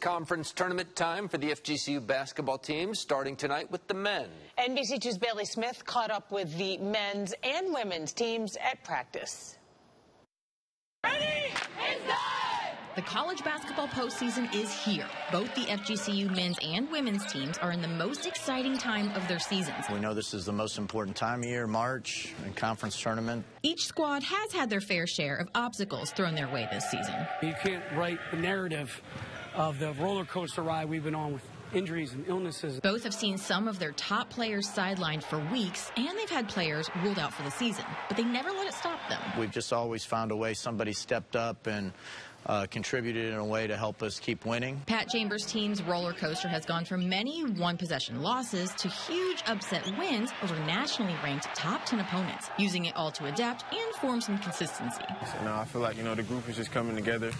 Conference tournament time for the FGCU basketball team starting tonight with the men. NBC2's Bailey Smith caught up with the men's and women's teams at practice. Ready? It's done! The college basketball postseason is here. Both the FGCU men's and women's teams are in the most exciting time of their seasons. We know this is the most important time of year, March, and conference tournament. Each squad has had their fair share of obstacles thrown their way this season. You can't write the narrative of the roller coaster ride we've been on with injuries and illnesses. Both have seen some of their top players sidelined for weeks, and they've had players ruled out for the season, but they never let it stop them. We've just always found a way somebody stepped up and uh, contributed in a way to help us keep winning. Pat Chambers' team's roller coaster has gone from many one possession losses to huge upset wins over nationally ranked top 10 opponents, using it all to adapt and form some consistency. And uh, I feel like, you know, the group is just coming together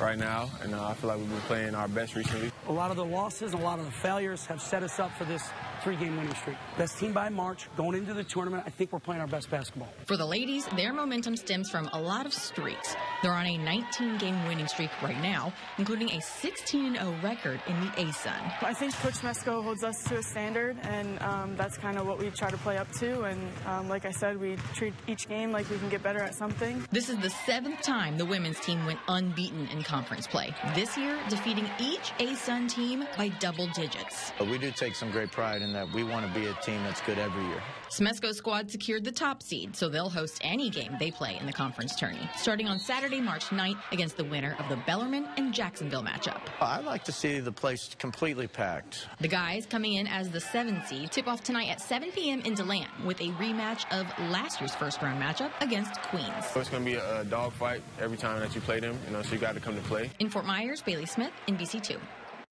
right now, and uh, I feel like we've been playing our best recently. A lot of the losses, a lot of the failures have set us up for this three-game winning streak. Best team by March, going into the tournament, I think we're playing our best basketball. For the ladies, their momentum stems from a lot of streaks. They're on a 19-game winning streak right now, including a 16-0 record in the ASUN. I think Coach Smesko holds us to a standard, and um, that's kind of what we try to play up to. And um, like I said, we treat each game like we can get better at something. This is the seventh time the women's team went unbeaten in conference play. This year, defeating each ASUN team by double digits. But we do take some great pride in that we want to be a team that's good every year. Smesko's squad secured the top seed, so they'll host any game they play in the conference tourney, starting on Saturday, March 9th against the winner of the Bellarmine and Jacksonville matchup. I'd like to see the place completely packed. The guys coming in as the 7 seed tip off tonight at 7 p.m. in DeLand with a rematch of last year's first round matchup against Queens. So it's going to be a dogfight every time that you play them, you know, so you got to come to play. In Fort Myers, Bailey Smith, NBC2.